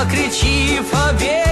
покричив обед.